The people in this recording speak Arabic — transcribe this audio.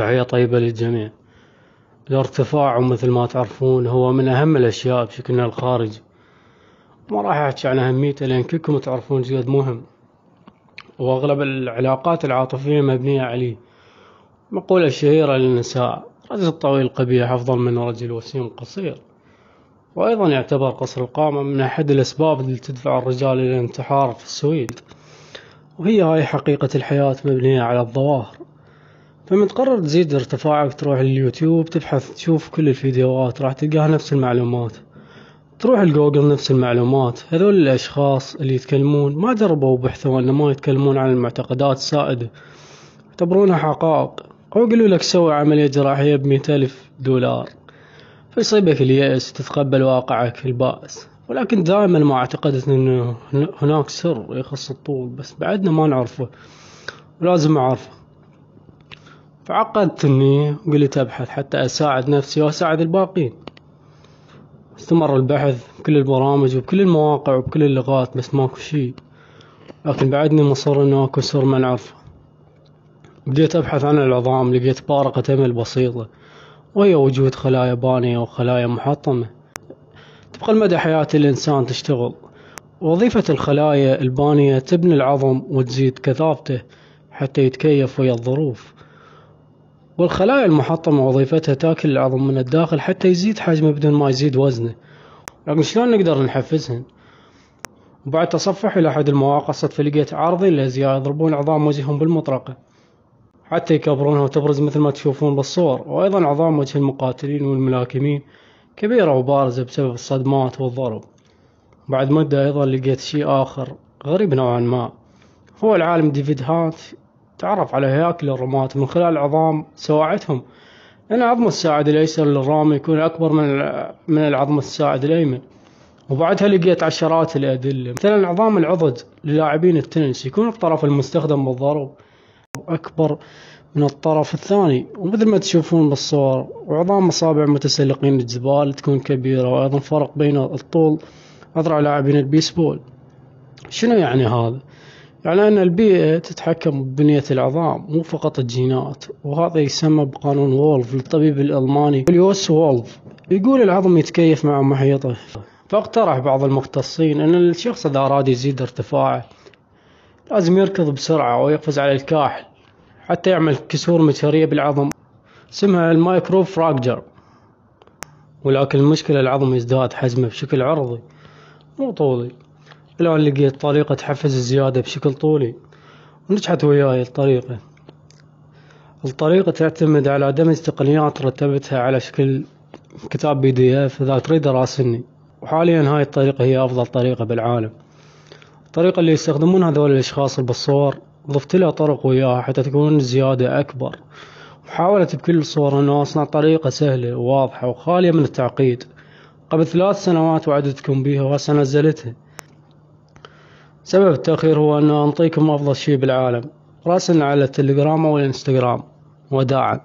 تحية طيبة للجميع. الارتفاع ومثل ما تعرفون هو من أهم الأشياء بشكلنا الخارجي ما راح أحجي عن أهميته لأن كلكم تعرفون شقد مهم. وأغلب العلاقات العاطفية مبنية عليه. المقولة الشهيرة للنساء رجل طويل قبيح أفضل من رجل وسيم قصير. وأيضا يعتبر قصر القامة من أحد الأسباب اللي تدفع الرجال إلى الانتحار في السويد. وهي هاي حقيقة الحياة مبنية على الظواهر. فمن تقرر تزيد ارتفاعك تروح لليوتيوب تبحث تشوف كل الفيديوهات راح تلقاها نفس المعلومات. تروح لجوجل نفس المعلومات. هذول الأشخاص اللي يتكلمون ما جربوا وبحثوا إنما يتكلمون عن المعتقدات السائدة. يعتبرونها حقائق. أو يقولوا لك سوي عملية جراحية بمية ألف دولار. فيصيبك اليأس تتقبل واقعك البائس ولكن دائما ما اعتقدت إنه هناك سر يخص الطول بس بعدنا ما نعرفه. ولازم أعرفه. فعقدت اني قلت ابحث حتى أساعد نفسي وأساعد الباقين. استمر البحث بكل البرامج وبكل المواقع وبكل اللغات بس ماكو شي. لكن بعدني مصر إنه أكو سر ما نعرفه بديت أبحث عن العظام لقيت بارقة أمل بسيطة. وهي وجود خلايا بانية وخلايا محطمة. تبقى المدى حياة الإنسان تشتغل. وظيفة الخلايا البانية تبني العظم وتزيد كثافته حتى يتكيف ويا الظروف. والخلايا المحطمة وظيفتها تاكل العظم من الداخل حتى يزيد حجمه بدون ما يزيد وزنه. لكن شلون نقدر نحفزهن وبعد تصفح إلى أحد المواقع صدفة لقيت عارضين الأزياء يضربون عظام وجههم بالمطرقة. حتى يكبرونها وتبرز مثل ما تشوفون بالصور. وأيضا عظام وجه المقاتلين والملاكمين كبيرة وبارزة بسبب الصدمات والضرب. بعد مدة أيضا لقيت شيء آخر غريب نوعا ما. هو العالم ديفيد هانت تعرف على هياكل الرماة من خلال عظام سواعدهم. لأن عظم الساعد الأيسر للرامي يكون أكبر من من العظم الساعد الأيمن. وبعدها لقيت عشرات الأدلة. مثلا عظام العضد للاعبين التنس يكون الطرف المستخدم بالضرب أكبر من الطرف الثاني. ومثل ما تشوفون بالصور وعظام أصابع متسلقين الجبال تكون كبيرة وأيضا فرق بين الطول أذرع لاعبين البيسبول. شنو يعني هذا؟ يعني أن البيئة تتحكم ببنية العظام مو فقط الجينات. وهذا يسمى بقانون وولف للطبيب الألماني ليوس وولف يقول العظم يتكيف مع محيطه. فاقترح بعض المختصين أن الشخص إذا أراد يزيد ارتفاعه. لازم يركض بسرعة ويقفز على الكاحل حتى يعمل كسور مجهرية بالعظم اسمها ال micro fracture ولكن المشكلة العظم يزداد حجمه بشكل عرضي مو طولي. الآن لقيت طريقة تحفز الزيادة بشكل طولي ونجحت وياي الطريقة. الطريقة تعتمد على دمج تقنيات رتبتها على شكل كتاب بي دي إف إذا تريد راسلني وحاليا هاي الطريقة هي أفضل طريقة بالعالم. الطريقة اللي يستخدمونها هذول الأشخاص بالصور ضفت لها طرق وياها حتى تكون الزيادة أكبر. وحاولت بكل صورة أنه أصنع طريقة سهلة وواضحة وخالية من التعقيد. قبل ثلاث سنوات وعدتكم بيها وهسه نزلتها سبب التأخير هو أنه أنطيكم أفضل شي بالعالم. راسلنا على التليجرام أو الإنستغرام. وداعا.